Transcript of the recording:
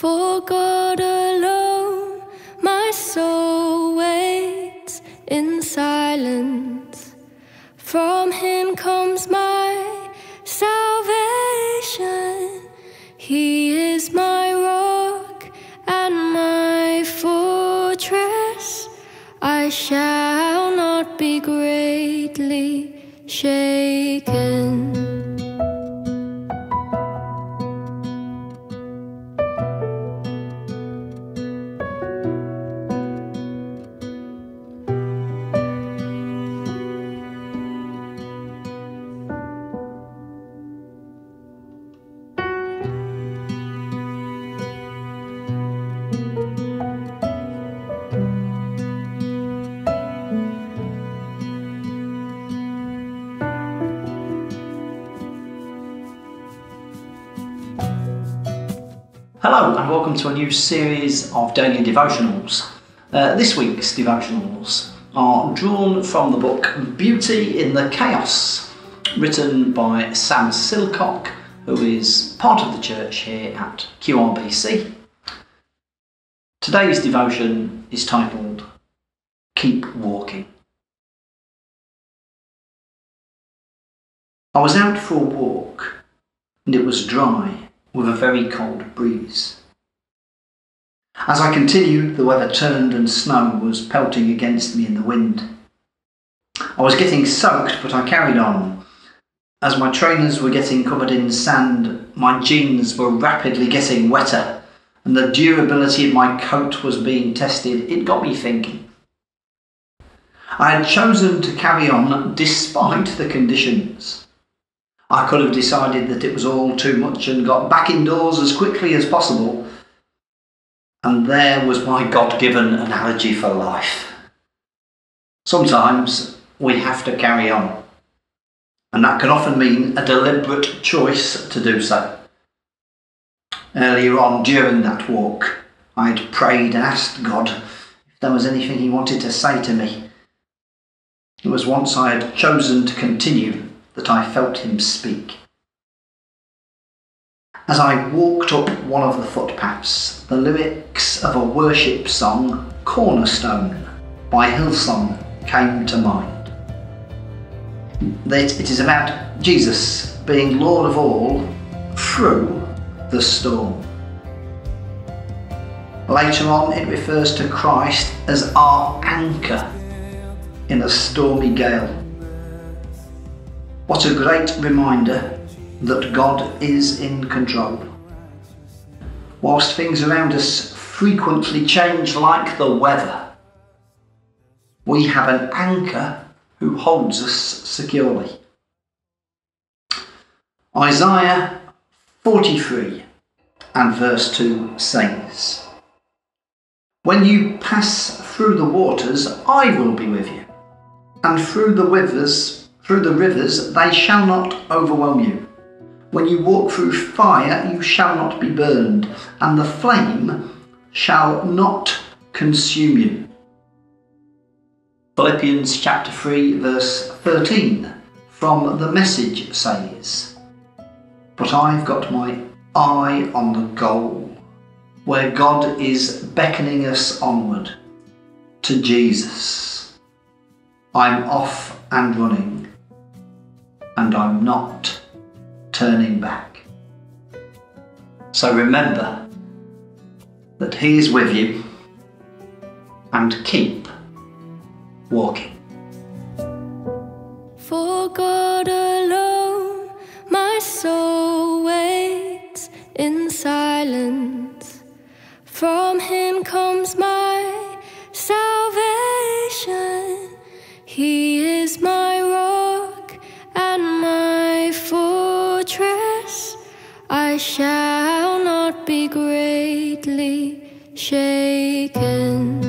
For God alone, my soul waits in silence. Hello, and welcome to a new series of daily devotionals. Uh, this week's devotionals are drawn from the book Beauty in the Chaos, written by Sam Silcock, who is part of the church here at QRBC. Today's devotion is titled Keep Walking. I was out for a walk, and it was dry with a very cold breeze. As I continued, the weather turned and snow was pelting against me in the wind. I was getting soaked, but I carried on. As my trainers were getting covered in sand, my jeans were rapidly getting wetter, and the durability of my coat was being tested. It got me thinking. I had chosen to carry on despite the conditions. I could have decided that it was all too much and got back indoors as quickly as possible. And there was my God given analogy for life. Sometimes we have to carry on, and that can often mean a deliberate choice to do so. Earlier on during that walk, I had prayed and asked God if there was anything He wanted to say to me. It was once I had chosen to continue that I felt him speak. As I walked up one of the footpaths, the lyrics of a worship song, Cornerstone, by Hillsong, came to mind. That it is about Jesus being Lord of all through the storm. Later on, it refers to Christ as our anchor in a stormy gale. What a great reminder that God is in control. Whilst things around us frequently change like the weather, we have an anchor who holds us securely. Isaiah 43 and verse 2 says, When you pass through the waters, I will be with you, and through the rivers, through the rivers, they shall not overwhelm you. When you walk through fire, you shall not be burned, and the flame shall not consume you. Philippians chapter 3, verse 13 from the message says, But I've got my eye on the goal, where God is beckoning us onward to Jesus. I'm off and running and I'm not turning back. So remember that He is with you and keep walking. For God alone, my soul waits in silence. From Him comes I shall not be greatly shaken.